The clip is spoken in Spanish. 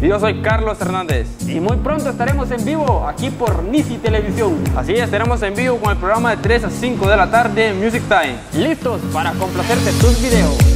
yo soy Carlos Hernández. Y muy pronto estaremos en vivo aquí por Nisi Televisión. Así estaremos en vivo con el programa de 3 a 5 de la tarde Music Time. Listos para complacerte tus videos.